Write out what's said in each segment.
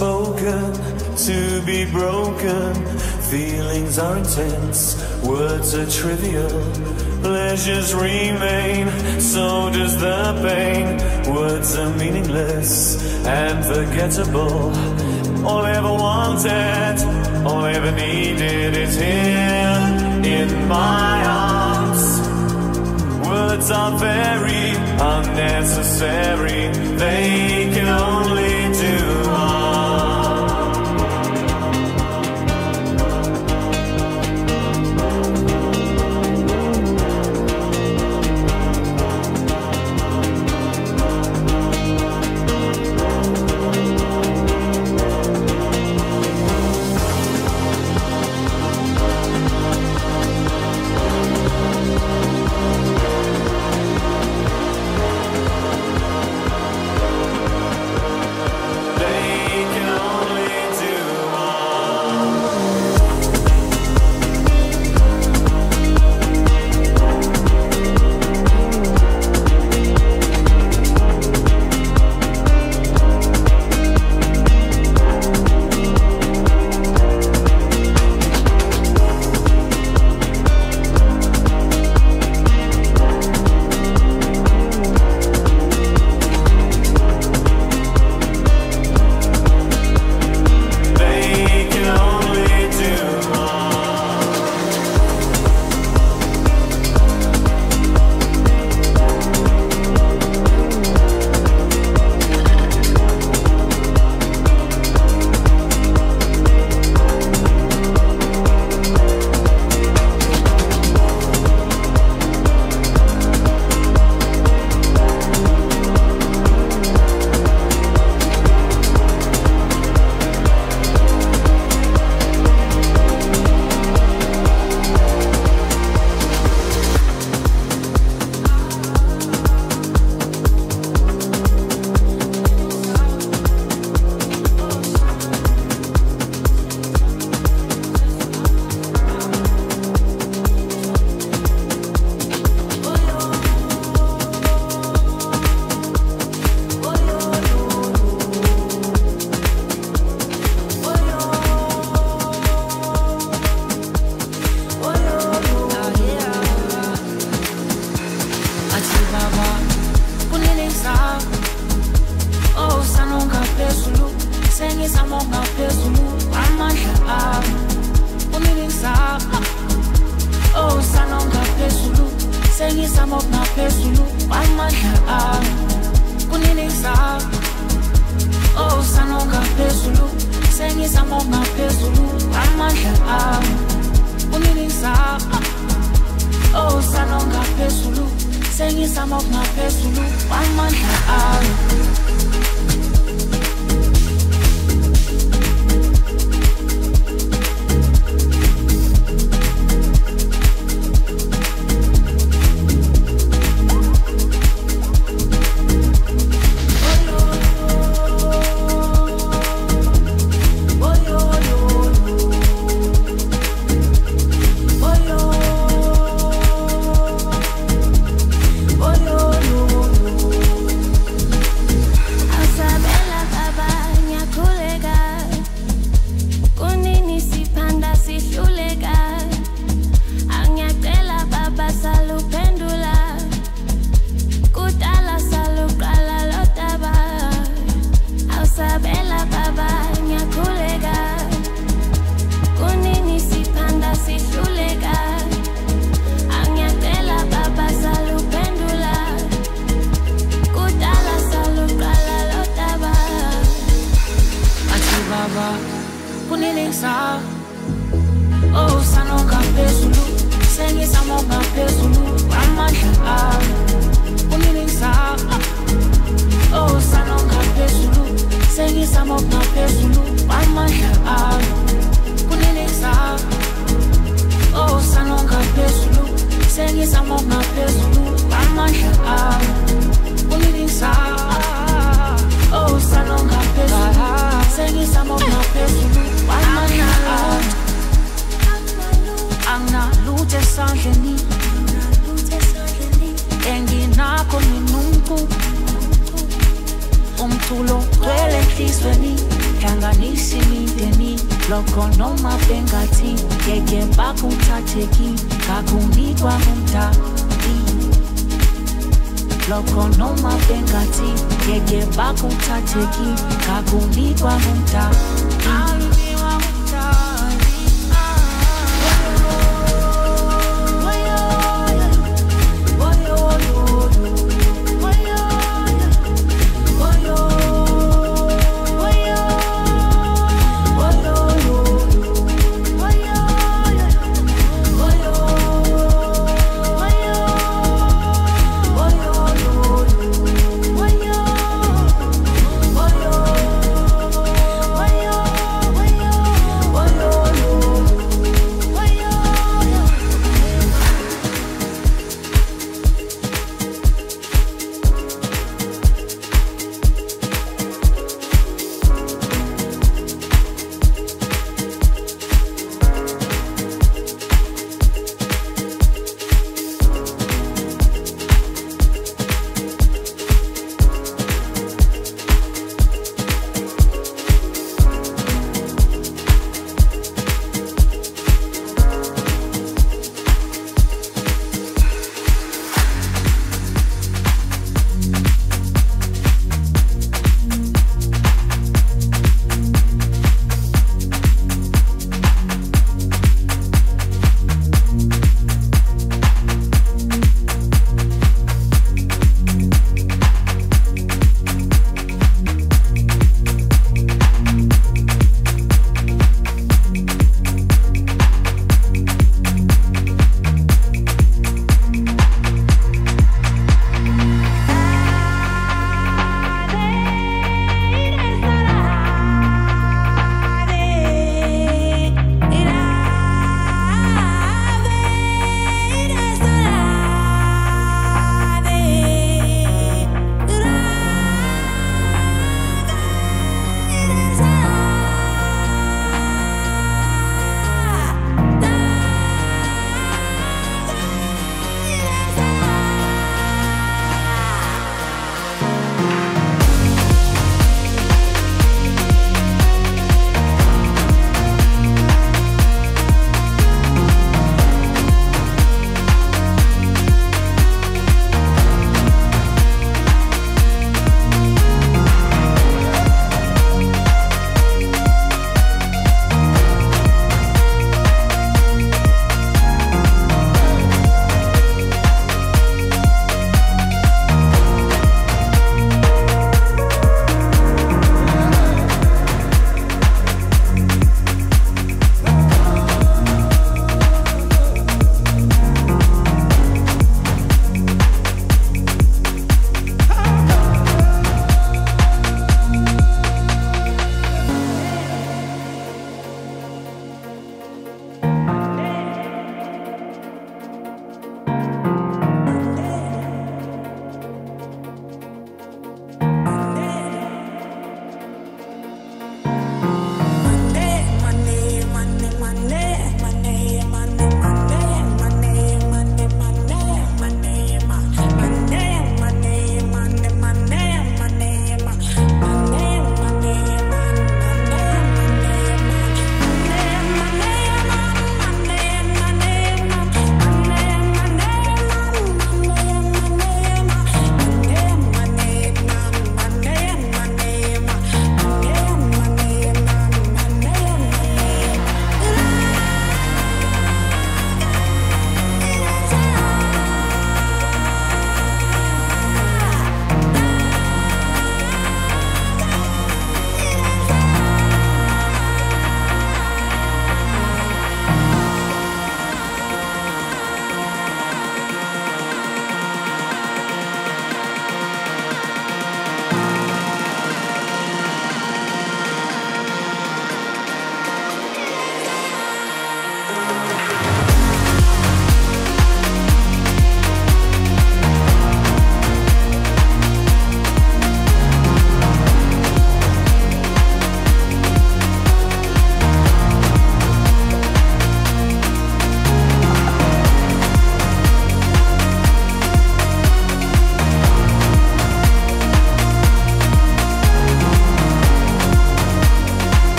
spoken to be broken. Feelings are intense, words are trivial. Pleasures remain, so does the pain. Words are meaningless and forgettable. All I ever wanted, all I ever needed is here in my arms. Words are very unnecessary, they can only ngeke bakuthatheki ngakunikwa ngumdali Why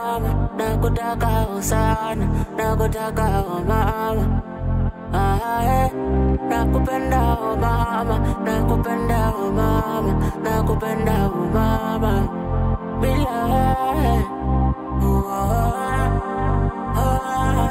mama nakutaka usana nakutaka o mama Ae, nakupenda o mama nakupenda o mama nakupenda o mama bila wewe oh, oh, oh, oh.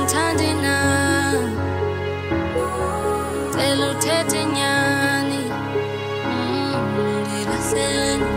angithandi na cela uthethe nyani ndibahleleni